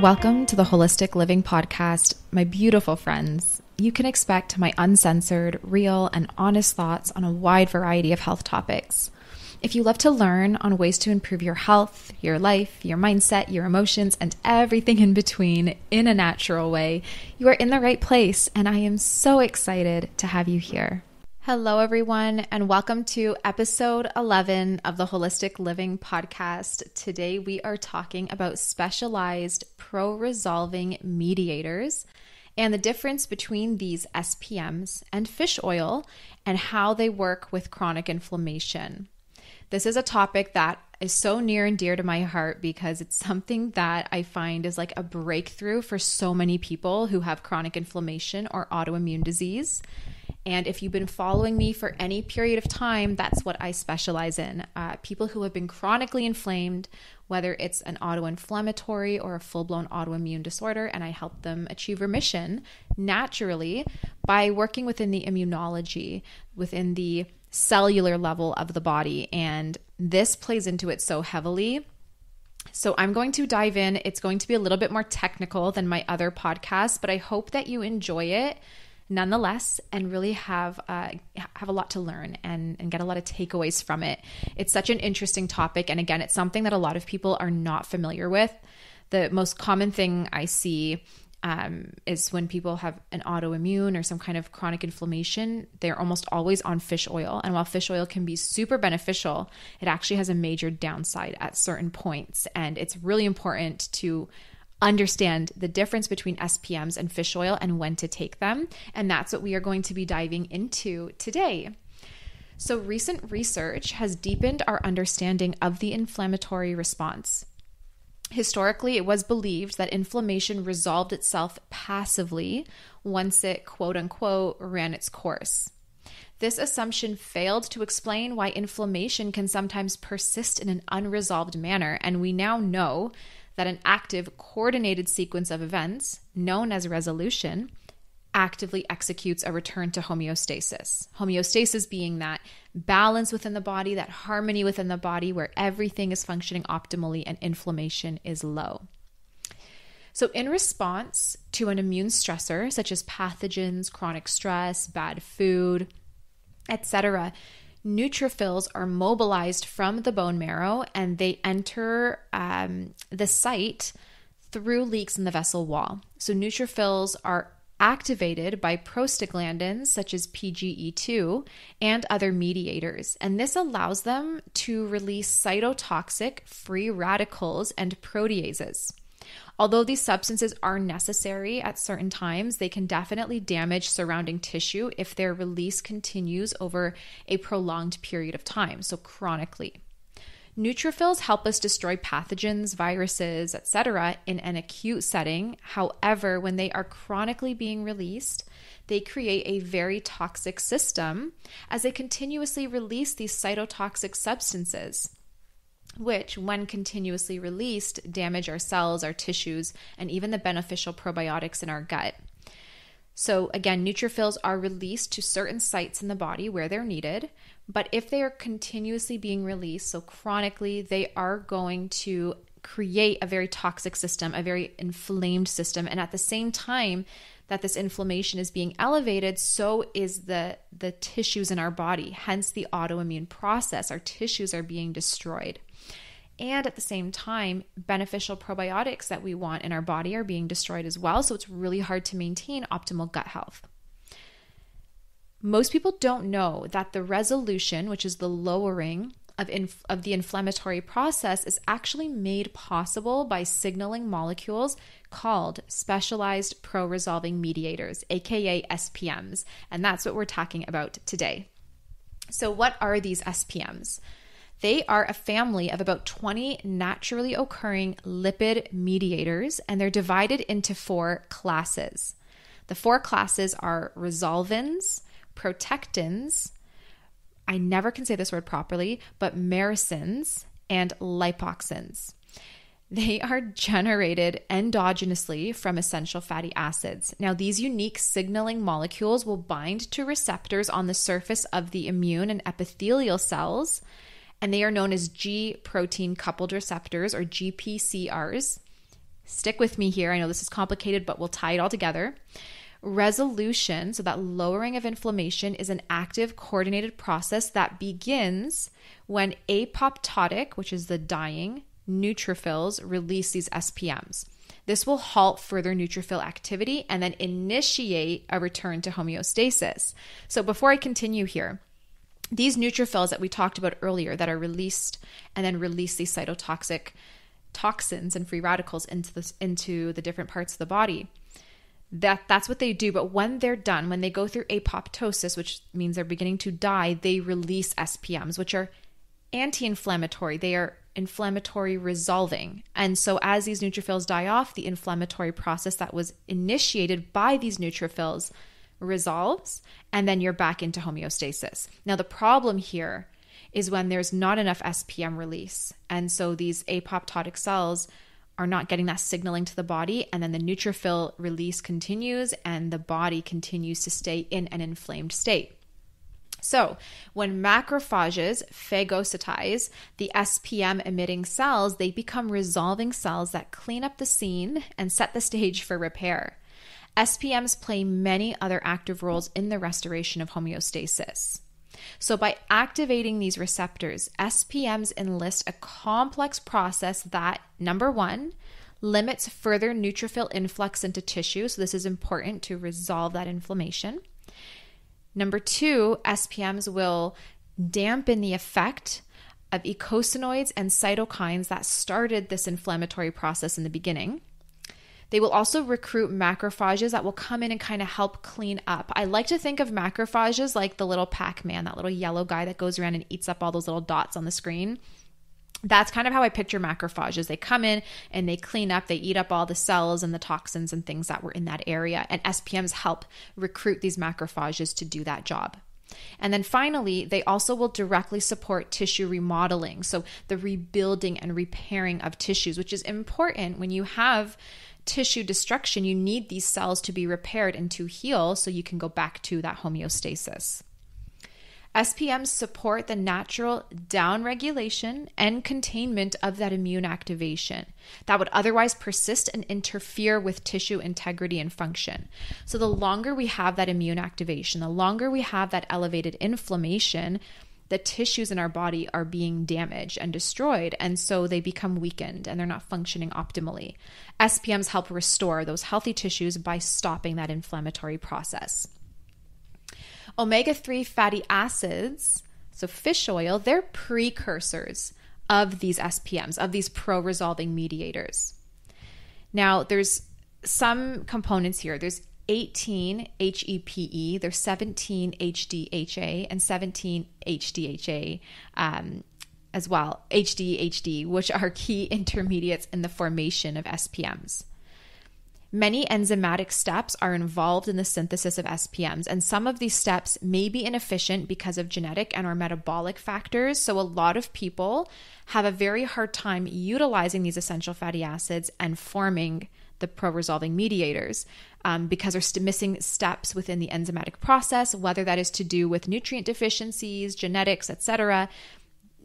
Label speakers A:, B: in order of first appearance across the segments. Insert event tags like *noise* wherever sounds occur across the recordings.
A: Welcome to the Holistic Living Podcast, my beautiful friends. You can expect my uncensored, real, and honest thoughts on a wide variety of health topics. If you love to learn on ways to improve your health, your life, your mindset, your emotions, and everything in between in a natural way, you are in the right place, and I am so excited to have you here. Hello, everyone, and welcome to episode 11 of the Holistic Living Podcast. Today, we are talking about specialized pro resolving mediators and the difference between these SPMs and fish oil and how they work with chronic inflammation. This is a topic that is so near and dear to my heart because it's something that I find is like a breakthrough for so many people who have chronic inflammation or autoimmune disease. And if you've been following me for any period of time, that's what I specialize in. Uh, people who have been chronically inflamed, whether it's an autoinflammatory or a full blown autoimmune disorder, and I help them achieve remission naturally by working within the immunology, within the cellular level of the body. And this plays into it so heavily. So, I'm going to dive in. It's going to be a little bit more technical than my other podcasts, but I hope that you enjoy it nonetheless and really have uh, have a lot to learn and, and get a lot of takeaways from it. It's such an interesting topic. And again, it's something that a lot of people are not familiar with. The most common thing I see um, is when people have an autoimmune or some kind of chronic inflammation, they're almost always on fish oil. And while fish oil can be super beneficial, it actually has a major downside at certain points. And it's really important to understand the difference between SPMs and fish oil and when to take them. And that's what we are going to be diving into today. So, recent research has deepened our understanding of the inflammatory response. Historically, it was believed that inflammation resolved itself passively once it quote unquote ran its course. This assumption failed to explain why inflammation can sometimes persist in an unresolved manner, and we now know that an active, coordinated sequence of events, known as resolution, actively executes a return to homeostasis. Homeostasis being that balance within the body, that harmony within the body where everything is functioning optimally and inflammation is low. So, in response to an immune stressor such as pathogens, chronic stress, bad food, etc., neutrophils are mobilized from the bone marrow and they enter um, the site through leaks in the vessel wall. So, neutrophils are activated by prostaglandins such as PGE2 and other mediators. And this allows them to release cytotoxic free radicals and proteases. Although these substances are necessary at certain times, they can definitely damage surrounding tissue if their release continues over a prolonged period of time, so chronically. Neutrophils help us destroy pathogens, viruses, etc. in an acute setting. However, when they are chronically being released, they create a very toxic system as they continuously release these cytotoxic substances which, when continuously released, damage our cells, our tissues, and even the beneficial probiotics in our gut. So, again, neutrophils are released to certain sites in the body where they're needed, but if they are continuously being released, so chronically, they are going to create a very toxic system, a very inflamed system, and at the same time, that this inflammation is being elevated, so is the the tissues in our body. Hence the autoimmune process. Our tissues are being destroyed and at the same time, beneficial probiotics that we want in our body are being destroyed as well. So it's really hard to maintain optimal gut health. Most people don't know that the resolution, which is the lowering of, inf- of the inflammatory process, is actually made possible by signaling molecules called specialized pro resolving mediators, aka SPMs. And that's what we're talking about today. So, what are these SPMs? They are a family of about 20 naturally occurring lipid mediators, and they're divided into four classes. The four classes are resolvins, protectins, I never can say this word properly, but myrisins and lipoxins. They are generated endogenously from essential fatty acids. Now, these unique signaling molecules will bind to receptors on the surface of the immune and epithelial cells and they are known as G protein coupled receptors or GPCRs. stick with me here. I know this is complicated, but we'll tie it all together. Resolution, so that lowering of inflammation, is an active, coordinated process that begins when apoptotic, which is the dying, neutrophils release these SPMs. This will halt further neutrophil activity and then initiate a return to homeostasis. So, before I continue here, these neutrophils that we talked about earlier that are released and then release these cytotoxic toxins and free radicals into the, into the different parts of the body that that's what they do. But when they're done when they go through apoptosis which means they're beginning to die they release spms which are anti-inflammatory. They are inflammatory resolving. And so as these neutrophils die off the inflammatory process that was initiated by these neutrophils resolves and then you're back into homeostasis now the problem here is when there's not enough spm release and so these apoptotic cells are not getting that signaling to the body, and then the neutrophil release continues, and the body continues to stay in an inflamed state. So, when macrophages phagocytize the SPM emitting cells, they become resolving cells that clean up the scene and set the stage for repair. SPMs play many other active roles in the restoration of homeostasis. So, by activating these receptors, SPMs enlist a complex process that, number one, limits further neutrophil influx into tissue. So, this is important to resolve that inflammation. Number two, SPMs will dampen the effect of eicosanoids and cytokines that started this inflammatory process in the beginning. They will also recruit macrophages that will come in and kind of help clean up. I like to think of macrophages like the little Pac Man, that little yellow guy that goes around and eats up all those little dots on the screen. That's kind of how I picture macrophages. They come in and they clean up, they eat up all the cells and the toxins and things that were in that area. And SPMs help recruit these macrophages to do that job. And then finally, they also will directly support tissue remodeling. So, the rebuilding and repairing of tissues, which is important when you have tissue destruction, you need these cells to be repaired and to heal so you can go back to that homeostasis. SPMs support the natural downregulation and containment of that immune activation that would otherwise persist and interfere with tissue integrity and function. So, the longer we have that immune activation, the longer we have that elevated inflammation, the tissues in our body are being damaged and destroyed, and so they become weakened and they're not functioning optimally. SPMs help restore those healthy tissues by stopping that inflammatory process. Omega 3 fatty acids, so fish oil, they're precursors of these SPMs, of these pro resolving mediators. Now, there's some components here. There's 18 HEPE, there's 17 HDHA, and 17 HDHA um, as well, HDHD, which are key *laughs* intermediates in the formation of SPMs. Many enzymatic steps are involved in the synthesis of SPMs, and some of these steps may be inefficient because of genetic and or metabolic factors. So, a lot of people have a very hard time utilizing these essential fatty acids and forming the pro resolving mediators um, because they're st- missing steps within the enzymatic process, whether that is to do with nutrient deficiencies, genetics, etc.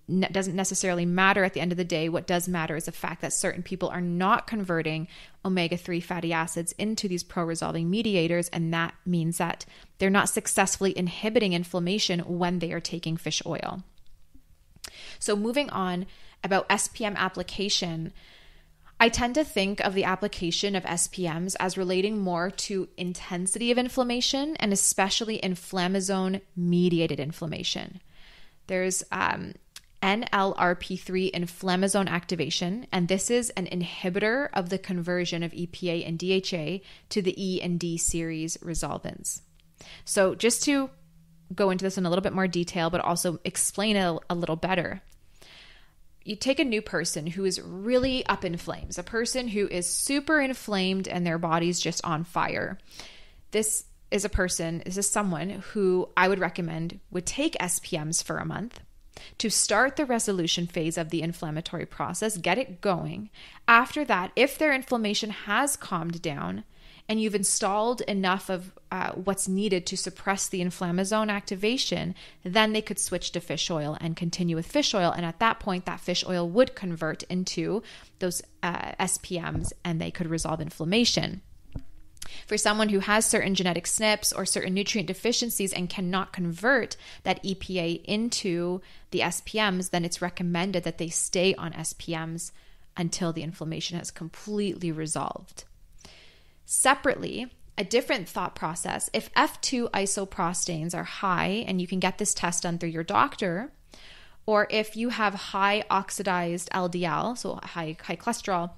A: Ne- doesn't necessarily matter at the end of the day. What does matter is the fact that certain people are not converting omega 3 fatty acids into these pro resolving mediators, and that means that they're not successfully inhibiting inflammation when they are taking fish oil. So, moving on about SPM application, I tend to think of the application of SPMs as relating more to intensity of inflammation and especially inflammasome mediated inflammation. There's um, NLRP3 inflammasome activation, and this is an inhibitor of the conversion of EPA and DHA to the E and D series resolvins. So, just to go into this in a little bit more detail, but also explain it a little better, you take a new person who is really up in flames, a person who is super inflamed and their body's just on fire. This is a person, this is someone who I would recommend would take SPMs for a month to start the resolution phase of the inflammatory process, get it going. After that, if their inflammation has calmed down, and you've installed enough of uh, what's needed to suppress the inflammasome activation, then they could switch to fish oil and continue with fish oil. And at that point, that fish oil would convert into those uh, SPMs and they could resolve inflammation. For someone who has certain genetic SNPs or certain nutrient deficiencies and cannot convert that EPA into the SPMs, then it's recommended that they stay on SPMs until the inflammation has completely resolved. Separately, a different thought process if F2 isoprostanes are high, and you can get this test done through your doctor, or if you have high oxidized LDL, so high, high cholesterol,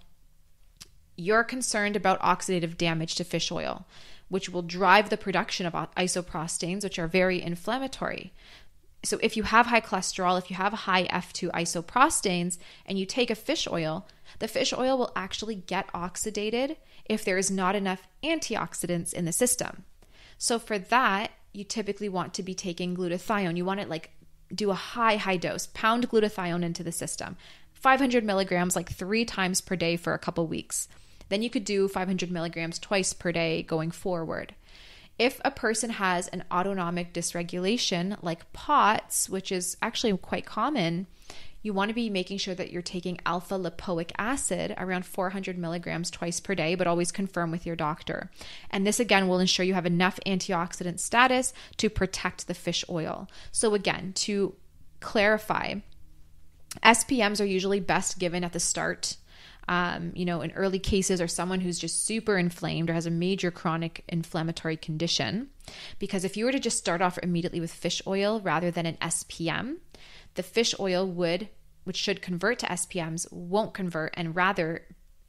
A: you're concerned about oxidative damage to fish oil, which will drive the production of isoprostanes, which are very inflammatory. So, if you have high cholesterol, if you have high F2 isoprostanes, and you take a fish oil, the fish oil will actually get oxidated if there is not enough antioxidants in the system. So, for that, you typically want to be taking glutathione. You want to like do a high, high dose, pound glutathione into the system, 500 milligrams like three times per day for a couple weeks. Then you could do 500 milligrams twice per day going forward. If a person has an autonomic dysregulation like POTS, which is actually quite common, you want to be making sure that you're taking alpha lipoic acid around 400 milligrams twice per day, but always confirm with your doctor. And this again will ensure you have enough antioxidant status to protect the fish oil. So, again, to clarify, SPMs are usually best given at the start um, you know, in early cases, or someone who's just super inflamed or has a major chronic inflammatory condition. Because if you were to just start off immediately with fish oil rather than an SPM, the fish oil would, which should convert to SPMs, won't convert and rather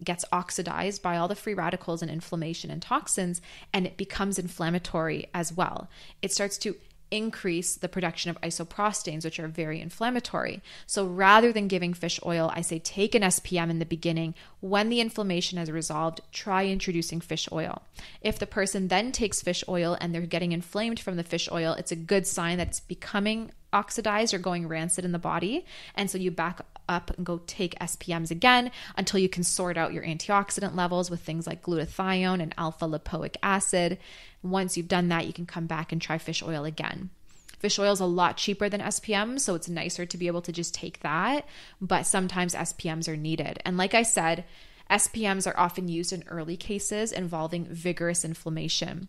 A: gets oxidized by all the free radicals and inflammation and toxins, and it becomes inflammatory as well. It starts to increase the production of isoprostanes, which are very inflammatory. So rather than giving fish oil, I say take an SPM in the beginning. When the inflammation has resolved, try introducing fish oil. If the person then takes fish oil and they're getting inflamed from the fish oil, it's a good sign that it's becoming oxidized or going rancid in the body. And so you back up and go take SPMs again until you can sort out your antioxidant levels with things like glutathione and alpha lipoic acid. Once you've done that, you can come back and try fish oil again. Fish oil is a lot cheaper than SPM, so it's nicer to be able to just take that, but sometimes SPMs are needed. And like I said, SPMs are often used in early cases involving vigorous inflammation.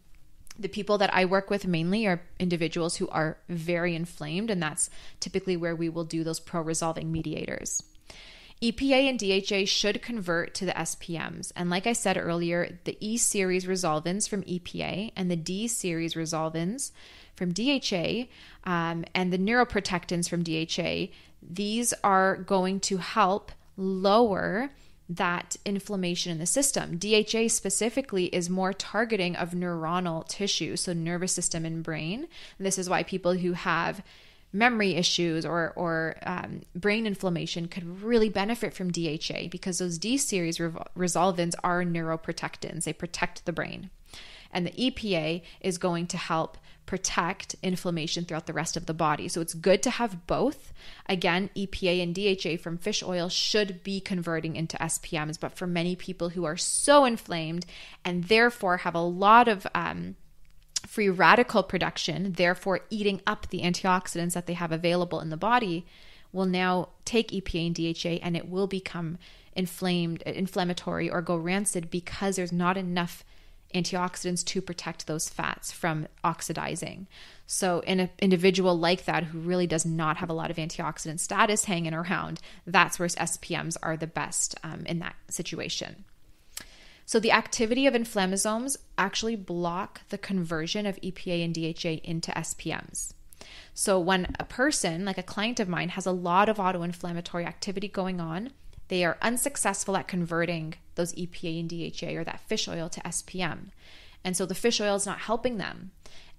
A: The people that I work with mainly are individuals who are very inflamed, and that's typically where we will do those pro resolving mediators. EPA and DHA should convert to the SPMs. And like I said earlier, the E series resolvins from EPA and the D series resolvins from DHA um, and the neuroprotectants from DHA, these are going to help lower that inflammation in the system. DHA specifically is more targeting of neuronal tissue, so nervous system and brain. This is why people who have memory issues or, or um, brain inflammation could really benefit from DHA because those D series resolvins are neuroprotectants, they protect the brain. And the EPA is going to help protect inflammation throughout the rest of the body. So it's good to have both. Again, EPA and DHA from fish oil should be converting into SPMs, but for many people who are so inflamed and therefore have a lot of um, free radical production, therefore eating up the antioxidants that they have available in the body, will now take EPA and DHA and it will become inflamed, inflammatory, or go rancid because there's not enough antioxidants to protect those fats from oxidizing. So, in an individual like that who really does not have a lot of antioxidant status hanging around, that's where SPMs are the best um, in that situation. So the activity of inflammasomes actually block the conversion of EPA and DHA into SPMs. So when a person, like a client of mine, has a lot of autoinflammatory activity going on, they are unsuccessful at converting those EPA and DHA or that fish oil to SPM. And so the fish oil is not helping them.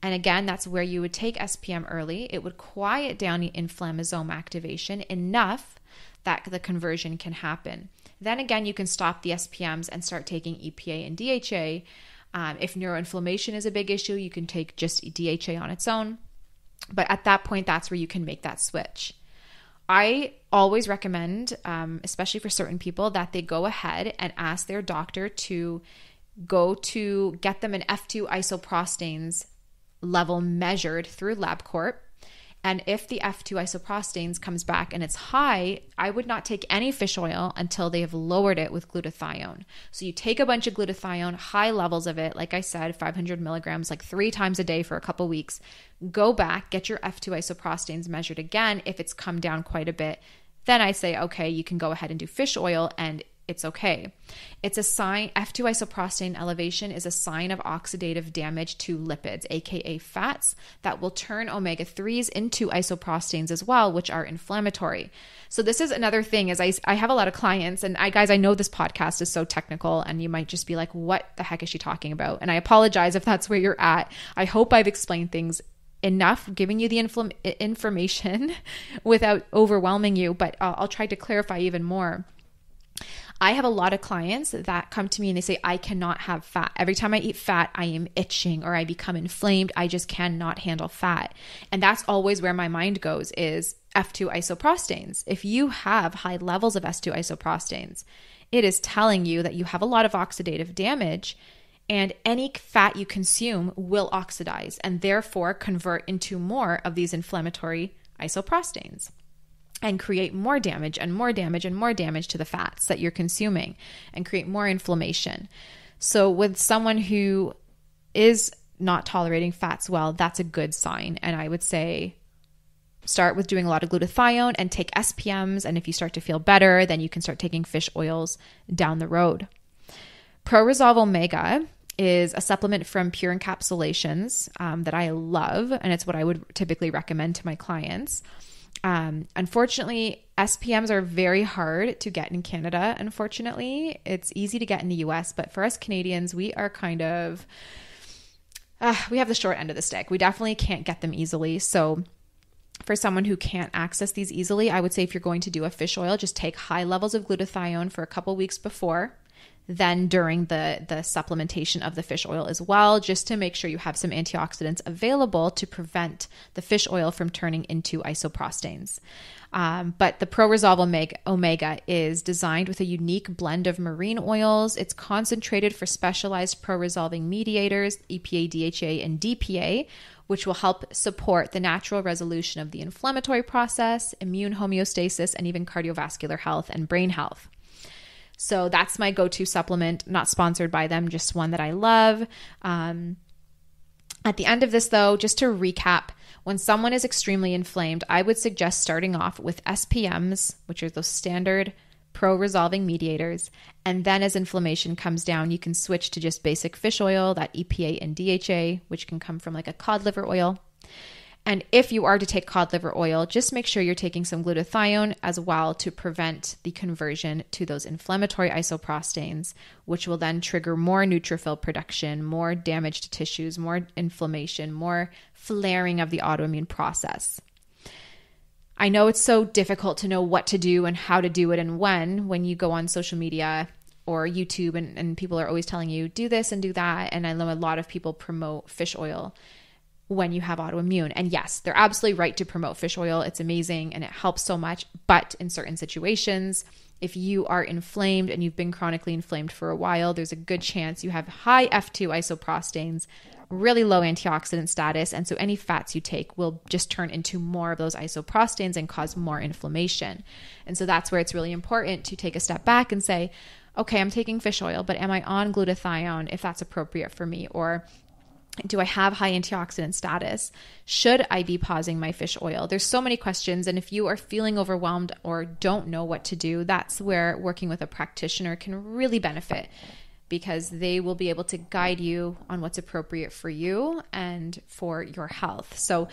A: And again, that's where you would take SPM early. It would quiet down the inflammasome activation enough that the conversion can happen. Then again, you can stop the SPMs and start taking EPA and DHA. Um, if neuroinflammation is a big issue, you can take just DHA on its own. But at that point, that's where you can make that switch. I always recommend, um, especially for certain people, that they go ahead and ask their doctor to go to get them an F2 isoprostanes level measured through LabCorp. And if the F2 isoprostanes comes back and it's high, I would not take any fish oil until they have lowered it with glutathione. So you take a bunch of glutathione, high levels of it, like I said, 500 milligrams, like three times a day for a couple weeks. Go back, get your F2 isoprostanes measured again. If it's come down quite a bit, then I say, okay, you can go ahead and do fish oil and it's okay. It's a sign, F2 isoprostane elevation is a sign of oxidative damage to lipids, aka fats, that will turn omega 3s into isoprostanes as well, which are inflammatory. So, this is another thing is I, I have a lot of clients, and I, guys, I know this podcast is so technical, and you might just be like, what the heck is she talking about? And I apologize if that's where you're at. I hope I've explained things enough giving you the infl- information *laughs* without overwhelming you, but I'll try to clarify even more. I have a lot of clients that come to me and they say, I cannot have fat. Every time I eat fat, I am itching or I become inflamed. I just cannot handle fat. And that's always where my mind goes is F2 isoprostanes. If you have high levels of F2 isoprostanes, it is telling you that you have a lot of oxidative damage and any fat you consume will oxidize and therefore convert into more of these inflammatory isoprostanes and create more damage and more damage and more damage to the fats that you're consuming and create more inflammation. So, with someone who is not tolerating fats well, that's a good sign. And I would say start with doing a lot of glutathione and take SPMs. And if you start to feel better, then you can start taking fish oils down the road. ProResolve Omega is a supplement from Pure Encapsulations um, that I love, and it's what I would typically recommend to my clients. Um, unfortunately, SPMs are very hard to get in Canada. Unfortunately, it's easy to get in the US, but for us Canadians, we are kind of uh, we have the short end of the stick. We definitely can't get them easily. So, for someone who can't access these easily, I would say if you're going to do a fish oil, just take high levels of glutathione for a couple weeks before then during the the supplementation of the fish oil as well just to make sure you have some antioxidants available to prevent the fish oil from turning into isoprostanes um, but the ProResolve Omega, Omega is designed with a unique blend of marine oils. It's concentrated for specialized pro resolving mediators, EPA, DHA, and DPA, which will help support the natural resolution of the inflammatory process, immune homeostasis, and even cardiovascular health and brain health. So that's my go to supplement, not sponsored by them, just one that I love. Um, at the end of this, though, just to recap, when someone is extremely inflamed, I would suggest starting off with SPMs, which are those standard pro resolving mediators. And then as inflammation comes down, you can switch to just basic fish oil, that EPA and DHA, which can come from like a cod liver oil. And if you are to take cod liver oil, just make sure you're taking some glutathione as well to prevent the conversion to those inflammatory isoprostanes, which will then trigger more neutrophil production, more damage to tissues, more inflammation, more flaring of the autoimmune process. I know it's so difficult to know what to do and how to do it and when when you go on social media or YouTube and, and people are always telling you do this and do that. And I know a lot of people promote fish oil when you have autoimmune. And yes, they're absolutely right to promote fish oil. It's amazing and it helps so much. But in certain situations, if you are inflamed and you've been chronically inflamed for a while, there's a good chance you have high F2 isoprostanes, really low antioxidant status. And so any fats you take will just turn into more of those isoprostanes and cause more inflammation. And so that's where it's really important to take a step back and say, okay, I'm taking fish oil, but am I on glutathione if that's appropriate for me? Or do I have high antioxidant status? Should I be pausing my fish oil? There's so many questions. And if you are feeling overwhelmed or don't know what to do, that's where working with a practitioner can really benefit because they will be able to guide you on what's appropriate for you and for your health. So,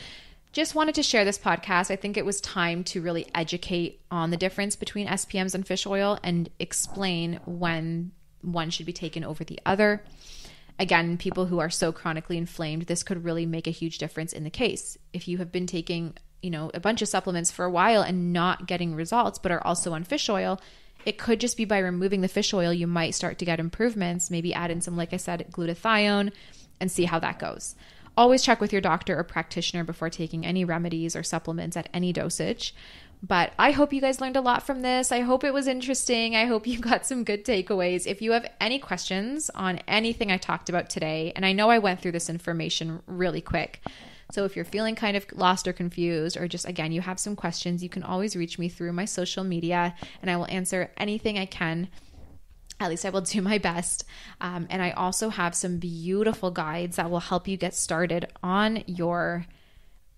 A: just wanted to share this podcast. I think it was time to really educate on the difference between SPMs and fish oil and explain when one should be taken over the other again, people who are so chronically inflamed, this could really make a huge difference in the case. If you have been taking, you know, a bunch of supplements for a while and not getting results, but are also on fish oil, it could just be by removing the fish oil, you might start to get improvements. Maybe add in some, like I said, glutathione and see how that goes. Always check with your doctor or practitioner before taking any remedies or supplements at any dosage. But I hope you guys learned a lot from this. I hope it was interesting. I hope you *laughs* got some good takeaways. If you have any questions on anything I talked about today, and I know I went through this information really quick. So if you're feeling kind of lost or confused, or just again, you have some questions, you can always reach me through my social media and I will answer anything I can at least I will do *laughs* my best. Um, and I also have some beautiful guides that will help you get started on your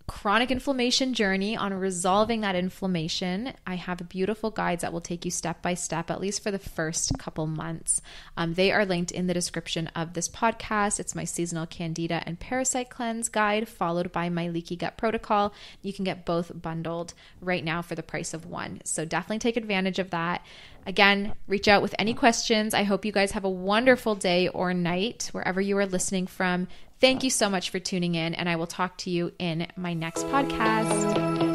A: chronic inflammation journey on resolving that inflammation. I have beautiful guides that will take you step by step, at least for the first couple months. Um, they are linked in the description of this podcast. It's my seasonal candida and parasite cleanse guide, followed by my leaky gut protocol. You can get both bundled right now for the price of one. So definitely take advantage of that. Again, reach out with any questions. I hope you guys have a wonderful day or night wherever you are listening from. Thank you so much for tuning in, and I will talk to you in my next podcast.